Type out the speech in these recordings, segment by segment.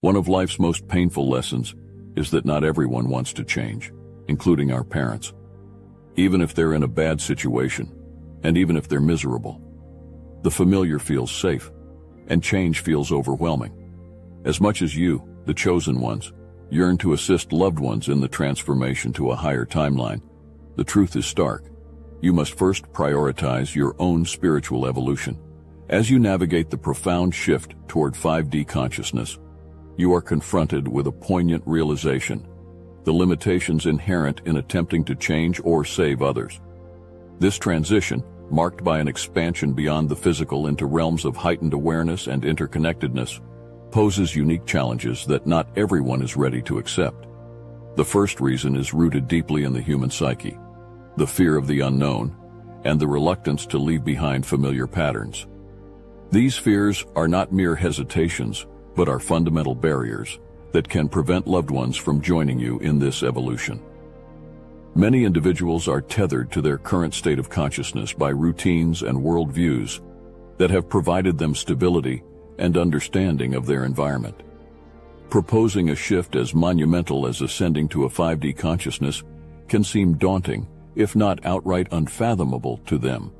One of life's most painful lessons is that not everyone wants to change, including our parents. Even if they're in a bad situation, and even if they're miserable. The familiar feels safe, and change feels overwhelming. As much as you, the chosen ones, yearn to assist loved ones in the transformation to a higher timeline, the truth is stark. You must first prioritize your own spiritual evolution. As you navigate the profound shift toward 5D consciousness, you are confronted with a poignant realization, the limitations inherent in attempting to change or save others. This transition, marked by an expansion beyond the physical into realms of heightened awareness and interconnectedness, poses unique challenges that not everyone is ready to accept. The first reason is rooted deeply in the human psyche, the fear of the unknown, and the reluctance to leave behind familiar patterns. These fears are not mere hesitations, but are fundamental barriers that can prevent loved ones from joining you in this evolution. Many individuals are tethered to their current state of consciousness by routines and worldviews that have provided them stability and understanding of their environment. Proposing a shift as monumental as ascending to a 5D consciousness can seem daunting, if not outright unfathomable to them.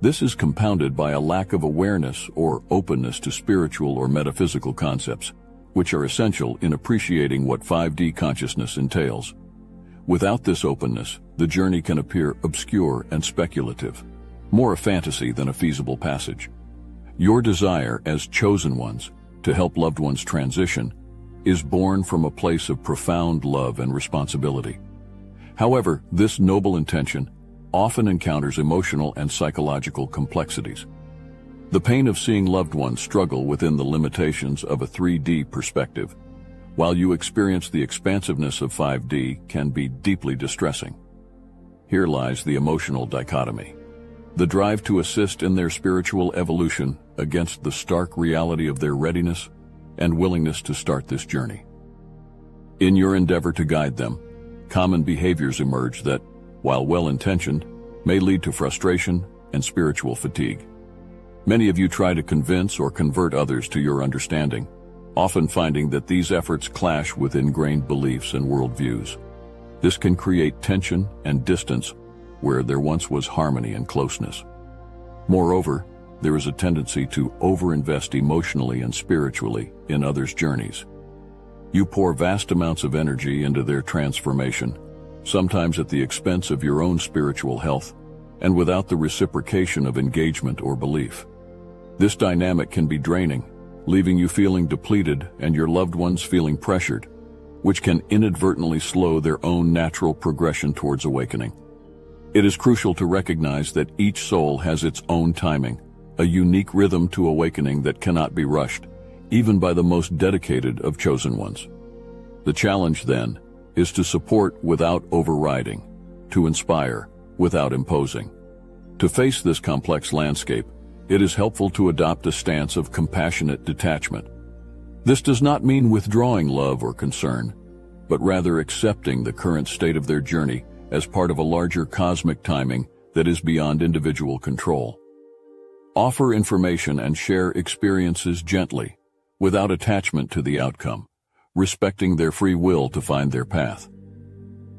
This is compounded by a lack of awareness or openness to spiritual or metaphysical concepts, which are essential in appreciating what 5D consciousness entails. Without this openness, the journey can appear obscure and speculative, more a fantasy than a feasible passage. Your desire as chosen ones to help loved ones transition is born from a place of profound love and responsibility. However, this noble intention often encounters emotional and psychological complexities. The pain of seeing loved ones struggle within the limitations of a 3D perspective, while you experience the expansiveness of 5D can be deeply distressing. Here lies the emotional dichotomy. The drive to assist in their spiritual evolution against the stark reality of their readiness and willingness to start this journey. In your endeavor to guide them, common behaviors emerge that, while well-intentioned, may lead to frustration and spiritual fatigue. Many of you try to convince or convert others to your understanding, often finding that these efforts clash with ingrained beliefs and worldviews. This can create tension and distance where there once was harmony and closeness. Moreover, there is a tendency to overinvest emotionally and spiritually in others' journeys. You pour vast amounts of energy into their transformation, sometimes at the expense of your own spiritual health, and without the reciprocation of engagement or belief. This dynamic can be draining, leaving you feeling depleted and your loved ones feeling pressured, which can inadvertently slow their own natural progression towards awakening. It is crucial to recognize that each soul has its own timing, a unique rhythm to awakening that cannot be rushed, even by the most dedicated of chosen ones. The challenge, then, is to support without overriding, to inspire without imposing. To face this complex landscape, it is helpful to adopt a stance of compassionate detachment. This does not mean withdrawing love or concern, but rather accepting the current state of their journey as part of a larger cosmic timing that is beyond individual control. Offer information and share experiences gently, without attachment to the outcome respecting their free will to find their path.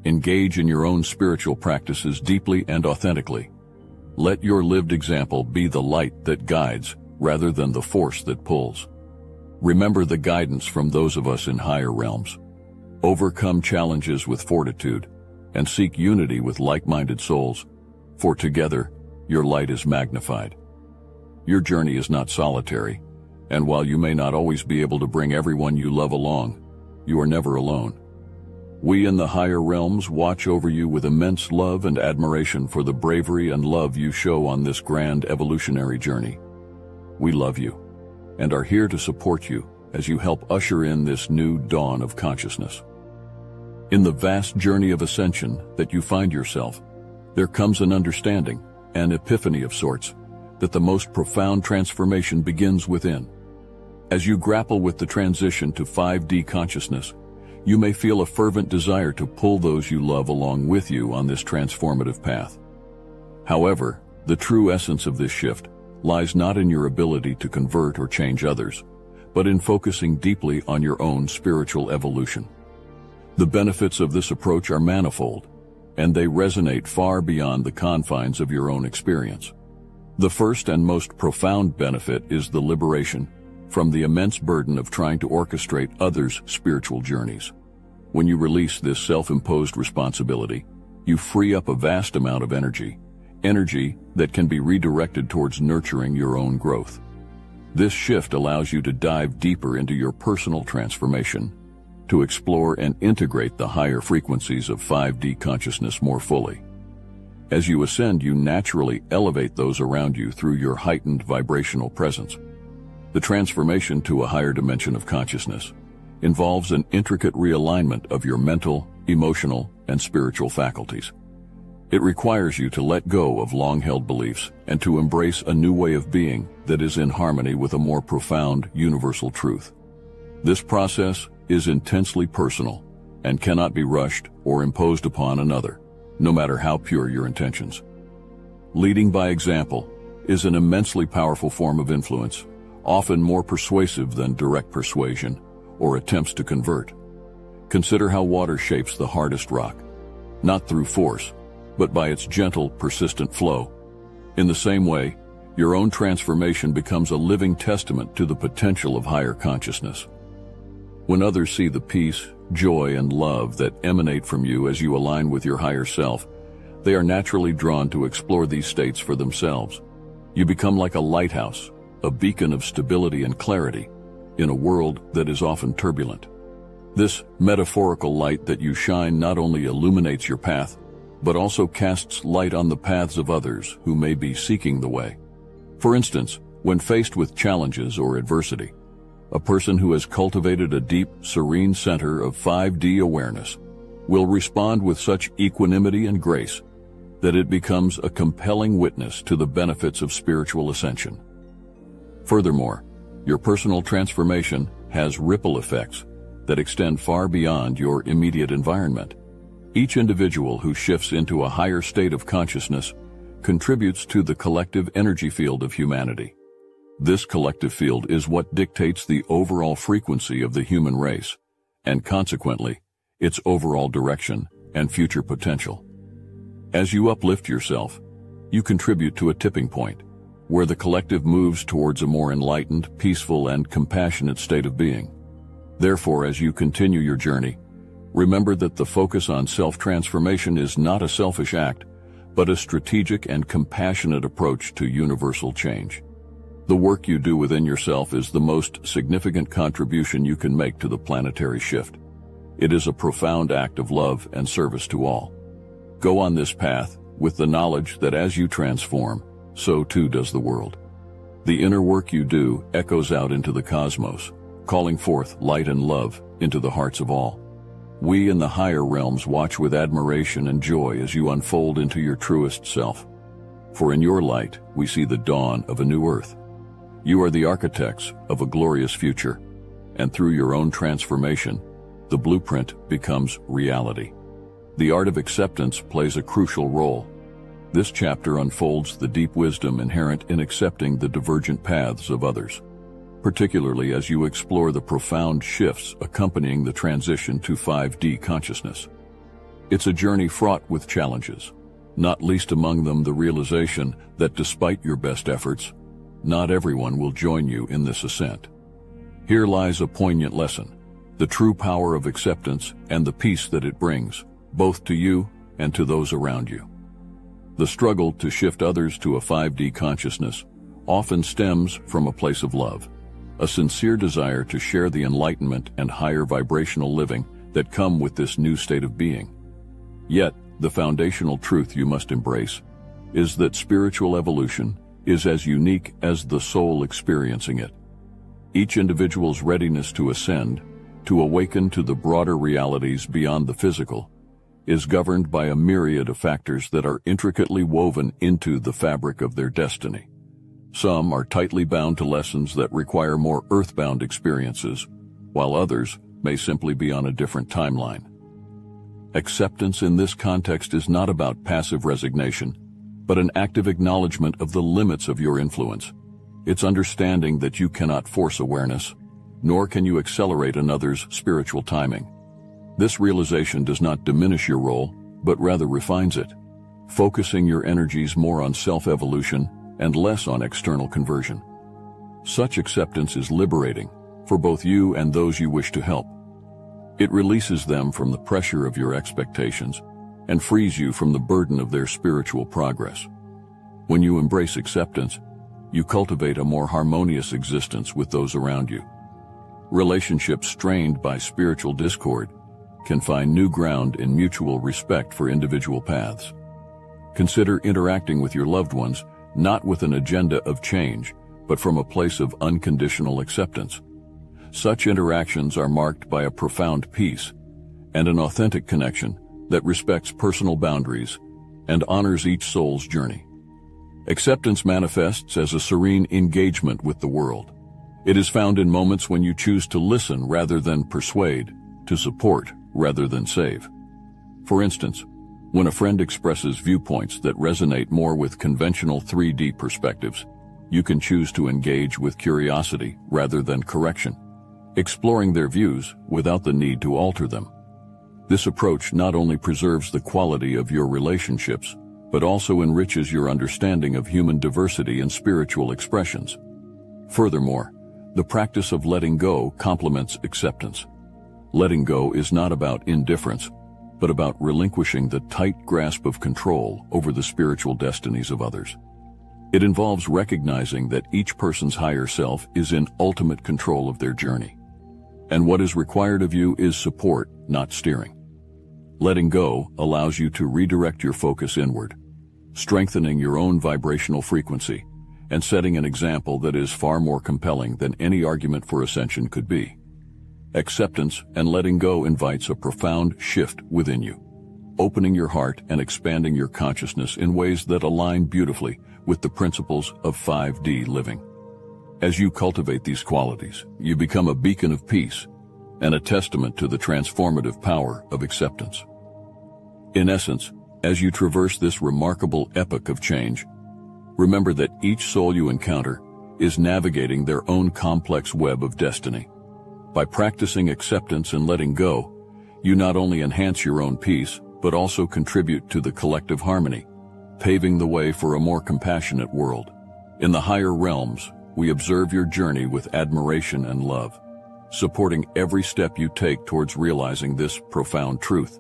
Engage in your own spiritual practices deeply and authentically. Let your lived example be the light that guides rather than the force that pulls. Remember the guidance from those of us in higher realms. Overcome challenges with fortitude and seek unity with like-minded souls, for together your light is magnified. Your journey is not solitary, and while you may not always be able to bring everyone you love along, you are never alone. We in the higher realms watch over you with immense love and admiration for the bravery and love you show on this grand evolutionary journey. We love you and are here to support you as you help usher in this new dawn of consciousness. In the vast journey of ascension that you find yourself, there comes an understanding, an epiphany of sorts, that the most profound transformation begins within. As you grapple with the transition to 5D consciousness, you may feel a fervent desire to pull those you love along with you on this transformative path. However, the true essence of this shift lies not in your ability to convert or change others, but in focusing deeply on your own spiritual evolution. The benefits of this approach are manifold, and they resonate far beyond the confines of your own experience. The first and most profound benefit is the liberation from the immense burden of trying to orchestrate others' spiritual journeys. When you release this self-imposed responsibility, you free up a vast amount of energy, energy that can be redirected towards nurturing your own growth. This shift allows you to dive deeper into your personal transformation, to explore and integrate the higher frequencies of 5D consciousness more fully. As you ascend, you naturally elevate those around you through your heightened vibrational presence. The transformation to a higher dimension of consciousness involves an intricate realignment of your mental, emotional, and spiritual faculties. It requires you to let go of long-held beliefs and to embrace a new way of being that is in harmony with a more profound universal truth. This process is intensely personal and cannot be rushed or imposed upon another, no matter how pure your intentions. Leading by example is an immensely powerful form of influence, often more persuasive than direct persuasion or attempts to convert. Consider how water shapes the hardest rock, not through force, but by its gentle, persistent flow. In the same way, your own transformation becomes a living testament to the potential of higher consciousness. When others see the peace, joy, and love that emanate from you as you align with your higher self, they are naturally drawn to explore these states for themselves. You become like a lighthouse, a beacon of stability and clarity, in a world that is often turbulent. This metaphorical light that you shine not only illuminates your path, but also casts light on the paths of others who may be seeking the way. For instance, when faced with challenges or adversity, a person who has cultivated a deep, serene center of 5D awareness will respond with such equanimity and grace that it becomes a compelling witness to the benefits of spiritual ascension. Furthermore, your personal transformation has ripple effects that extend far beyond your immediate environment. Each individual who shifts into a higher state of consciousness contributes to the collective energy field of humanity. This collective field is what dictates the overall frequency of the human race, and consequently, its overall direction and future potential. As you uplift yourself, you contribute to a tipping point, where the collective moves towards a more enlightened, peaceful, and compassionate state of being. Therefore, as you continue your journey, Remember that the focus on self-transformation is not a selfish act, but a strategic and compassionate approach to universal change. The work you do within yourself is the most significant contribution you can make to the planetary shift. It is a profound act of love and service to all. Go on this path with the knowledge that as you transform, so too does the world. The inner work you do echoes out into the cosmos, calling forth light and love into the hearts of all. We in the higher realms watch with admiration and joy as you unfold into your truest self. For in your light, we see the dawn of a new earth. You are the architects of a glorious future, and through your own transformation, the blueprint becomes reality. The art of acceptance plays a crucial role. This chapter unfolds the deep wisdom inherent in accepting the divergent paths of others particularly as you explore the profound shifts accompanying the transition to 5D consciousness. It's a journey fraught with challenges, not least among them the realization that despite your best efforts, not everyone will join you in this ascent. Here lies a poignant lesson, the true power of acceptance and the peace that it brings, both to you and to those around you. The struggle to shift others to a 5D consciousness often stems from a place of love a sincere desire to share the enlightenment and higher vibrational living that come with this new state of being. Yet, the foundational truth you must embrace is that spiritual evolution is as unique as the soul experiencing it. Each individual's readiness to ascend, to awaken to the broader realities beyond the physical, is governed by a myriad of factors that are intricately woven into the fabric of their destiny. Some are tightly bound to lessons that require more earthbound experiences, while others may simply be on a different timeline. Acceptance in this context is not about passive resignation, but an active acknowledgement of the limits of your influence. It's understanding that you cannot force awareness, nor can you accelerate another's spiritual timing. This realization does not diminish your role, but rather refines it, focusing your energies more on self-evolution and less on external conversion. Such acceptance is liberating for both you and those you wish to help. It releases them from the pressure of your expectations and frees you from the burden of their spiritual progress. When you embrace acceptance, you cultivate a more harmonious existence with those around you. Relationships strained by spiritual discord can find new ground in mutual respect for individual paths. Consider interacting with your loved ones not with an agenda of change, but from a place of unconditional acceptance. Such interactions are marked by a profound peace and an authentic connection that respects personal boundaries and honors each soul's journey. Acceptance manifests as a serene engagement with the world. It is found in moments when you choose to listen rather than persuade, to support rather than save. For instance, when a friend expresses viewpoints that resonate more with conventional 3D perspectives, you can choose to engage with curiosity rather than correction, exploring their views without the need to alter them. This approach not only preserves the quality of your relationships, but also enriches your understanding of human diversity and spiritual expressions. Furthermore, the practice of letting go complements acceptance. Letting go is not about indifference, but about relinquishing the tight grasp of control over the spiritual destinies of others. It involves recognizing that each person's higher self is in ultimate control of their journey. And what is required of you is support, not steering. Letting go allows you to redirect your focus inward, strengthening your own vibrational frequency and setting an example that is far more compelling than any argument for ascension could be. Acceptance and letting go invites a profound shift within you, opening your heart and expanding your consciousness in ways that align beautifully with the principles of 5D living. As you cultivate these qualities, you become a beacon of peace and a testament to the transformative power of acceptance. In essence, as you traverse this remarkable epoch of change, Remember that each soul you encounter is navigating their own complex web of destiny. By practicing acceptance and letting go, you not only enhance your own peace, but also contribute to the collective harmony, paving the way for a more compassionate world. In the higher realms, we observe your journey with admiration and love, supporting every step you take towards realizing this profound truth.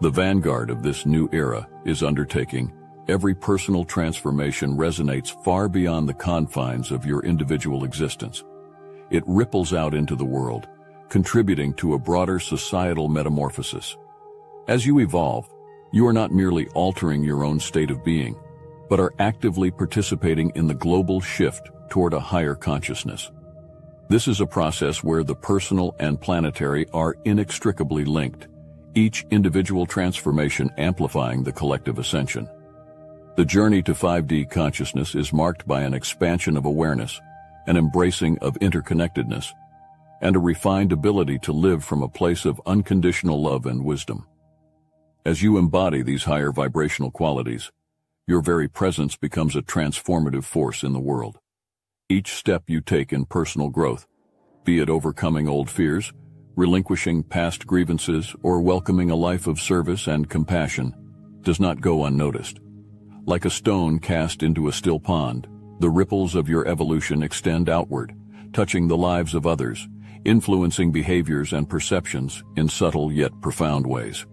The vanguard of this new era is undertaking Every personal transformation resonates far beyond the confines of your individual existence. It ripples out into the world, contributing to a broader societal metamorphosis. As you evolve, you are not merely altering your own state of being, but are actively participating in the global shift toward a higher consciousness. This is a process where the personal and planetary are inextricably linked, each individual transformation amplifying the collective ascension. The journey to 5D consciousness is marked by an expansion of awareness, an embracing of interconnectedness, and a refined ability to live from a place of unconditional love and wisdom. As you embody these higher vibrational qualities, your very presence becomes a transformative force in the world. Each step you take in personal growth, be it overcoming old fears, relinquishing past grievances, or welcoming a life of service and compassion, does not go unnoticed. Like a stone cast into a still pond, the ripples of your evolution extend outward, touching the lives of others, influencing behaviors and perceptions in subtle yet profound ways.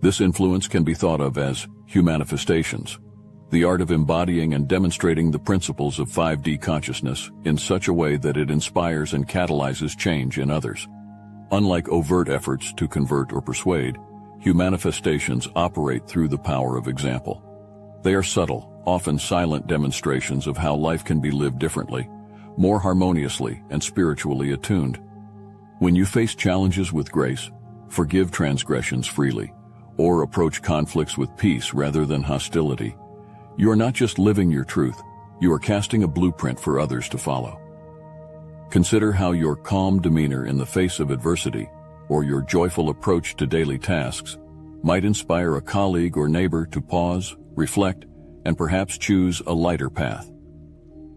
This influence can be thought of as humanifestations, the art of embodying and demonstrating the principles of 5D consciousness in such a way that it inspires and catalyzes change in others. Unlike overt efforts to convert or persuade, humanifestations operate through the power of example. They are subtle, often silent demonstrations of how life can be lived differently, more harmoniously and spiritually attuned. When you face challenges with grace, forgive transgressions freely, or approach conflicts with peace rather than hostility, you are not just living your truth, you are casting a blueprint for others to follow. Consider how your calm demeanor in the face of adversity, or your joyful approach to daily tasks, might inspire a colleague or neighbor to pause, reflect, and perhaps choose a lighter path.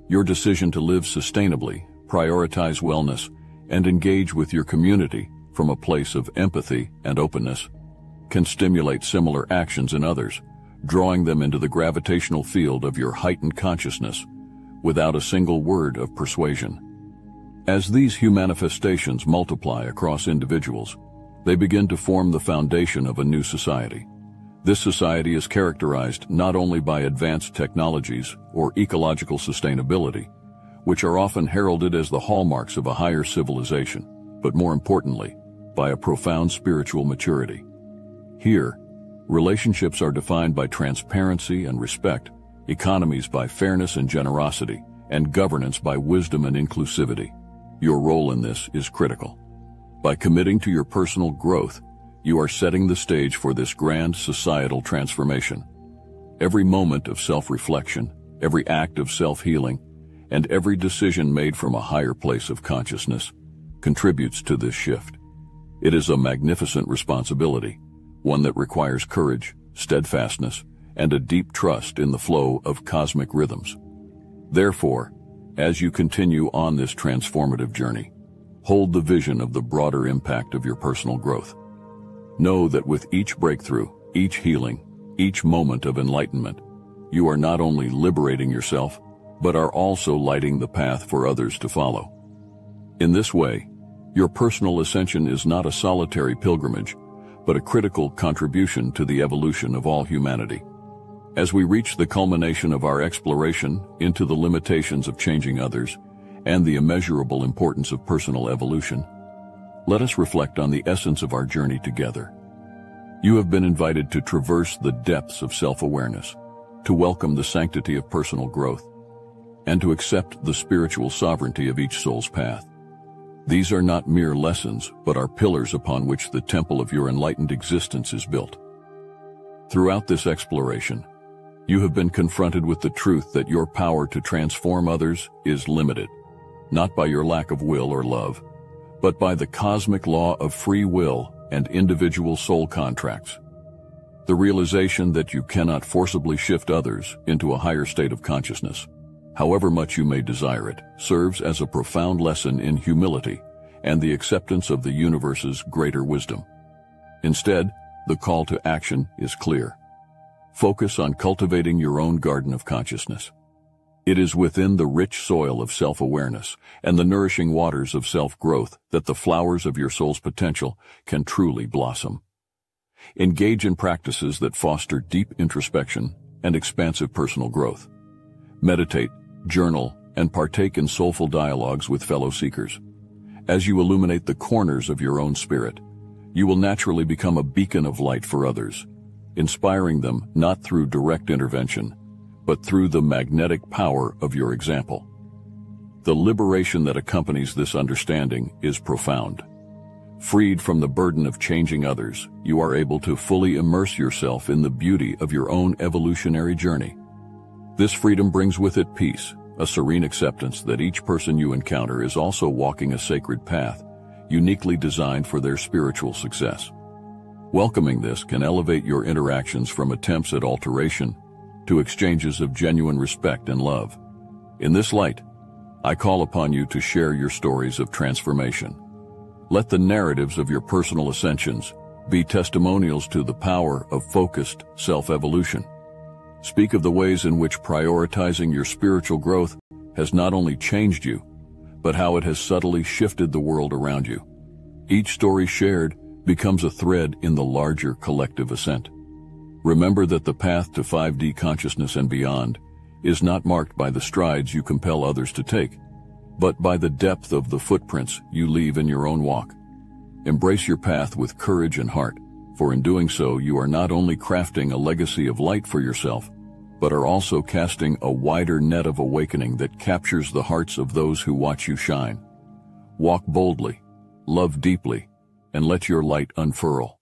Your decision to live sustainably, prioritize wellness, and engage with your community from a place of empathy and openness can stimulate similar actions in others, drawing them into the gravitational field of your heightened consciousness without a single word of persuasion. As these hue manifestations multiply across individuals, they begin to form the foundation of a new society. This society is characterized not only by advanced technologies or ecological sustainability, which are often heralded as the hallmarks of a higher civilization, but more importantly, by a profound spiritual maturity. Here, relationships are defined by transparency and respect, economies by fairness and generosity, and governance by wisdom and inclusivity. Your role in this is critical. By committing to your personal growth, you are setting the stage for this grand societal transformation. Every moment of self-reflection, every act of self-healing, and every decision made from a higher place of consciousness contributes to this shift. It is a magnificent responsibility, one that requires courage, steadfastness, and a deep trust in the flow of cosmic rhythms. Therefore, as you continue on this transformative journey, hold the vision of the broader impact of your personal growth. Know that with each breakthrough, each healing, each moment of enlightenment, you are not only liberating yourself, but are also lighting the path for others to follow. In this way, your personal ascension is not a solitary pilgrimage, but a critical contribution to the evolution of all humanity. As we reach the culmination of our exploration into the limitations of changing others and the immeasurable importance of personal evolution, let us reflect on the essence of our journey together. You have been invited to traverse the depths of self-awareness, to welcome the sanctity of personal growth, and to accept the spiritual sovereignty of each soul's path. These are not mere lessons, but are pillars upon which the temple of your enlightened existence is built. Throughout this exploration, you have been confronted with the truth that your power to transform others is limited, not by your lack of will or love, but by the cosmic law of free will and individual soul contracts. The realization that you cannot forcibly shift others into a higher state of consciousness however much you may desire it, serves as a profound lesson in humility and the acceptance of the universe's greater wisdom. Instead, the call to action is clear. Focus on cultivating your own garden of consciousness. It is within the rich soil of self-awareness and the nourishing waters of self-growth that the flowers of your soul's potential can truly blossom. Engage in practices that foster deep introspection and expansive personal growth. Meditate journal, and partake in soulful dialogues with fellow seekers. As you illuminate the corners of your own spirit, you will naturally become a beacon of light for others, inspiring them not through direct intervention, but through the magnetic power of your example. The liberation that accompanies this understanding is profound. Freed from the burden of changing others, you are able to fully immerse yourself in the beauty of your own evolutionary journey. This freedom brings with it peace, a serene acceptance that each person you encounter is also walking a sacred path, uniquely designed for their spiritual success. Welcoming this can elevate your interactions from attempts at alteration to exchanges of genuine respect and love. In this light, I call upon you to share your stories of transformation. Let the narratives of your personal ascensions be testimonials to the power of focused self-evolution. Speak of the ways in which prioritizing your spiritual growth has not only changed you, but how it has subtly shifted the world around you. Each story shared becomes a thread in the larger collective ascent. Remember that the path to 5D consciousness and beyond is not marked by the strides you compel others to take, but by the depth of the footprints you leave in your own walk. Embrace your path with courage and heart, for in doing so you are not only crafting a legacy of light for yourself, but are also casting a wider net of awakening that captures the hearts of those who watch you shine. Walk boldly, love deeply, and let your light unfurl.